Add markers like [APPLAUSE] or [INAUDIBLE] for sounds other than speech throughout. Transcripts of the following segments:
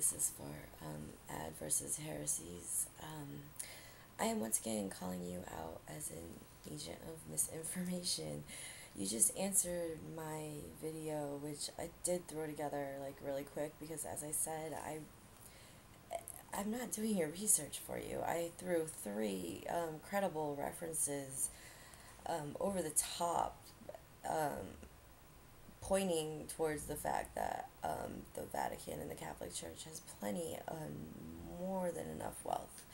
this is for um, ad versus heresies. Um, I am once again calling you out as an agent of misinformation. You just answered my video, which I did throw together like really quick because, as I said, I I'm not doing your research for you. I threw three um, credible references um, over the top, um, pointing towards the fact that um, the Vatican and the Catholic Church has plenty, um, more than enough wealth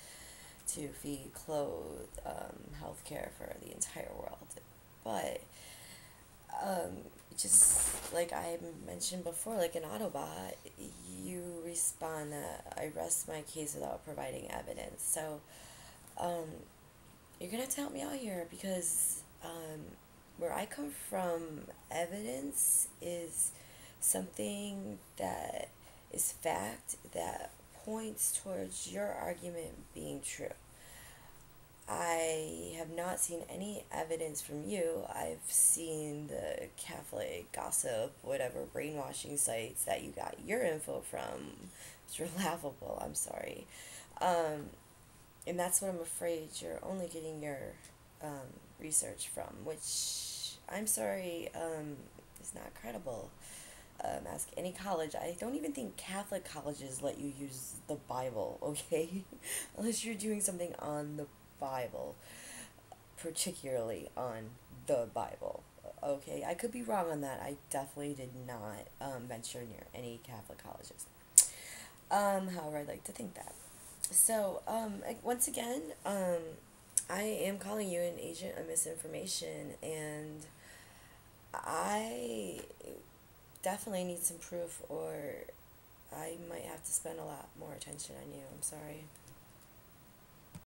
to feed, clothe, um, health care for the entire world. But um, just like I mentioned before, like an Autobot, you respond that I rest my case without providing evidence. So, um, you're gonna have to help me out here because um, where I come from, evidence is something that is fact that points towards your argument being true. I have not seen any evidence from you. I've seen the Catholic gossip, whatever brainwashing sites that you got your info from. It's [LAUGHS] laughable. I'm sorry. Um, and that's what I'm afraid you're only getting your um, research from, which I'm sorry um, is not credible. Um, ask any college. I don't even think Catholic colleges let you use the Bible, [LAUGHS] okay? Unless you're doing something on the Bible, particularly on the Bible. Okay, I could be wrong on that. I definitely did not um, venture near any Catholic colleges. Um, however, I'd like to think that. So, um, once again, um, I am calling you an agent of misinformation, and I definitely need some proof, or I might have to spend a lot more attention on you. I'm sorry.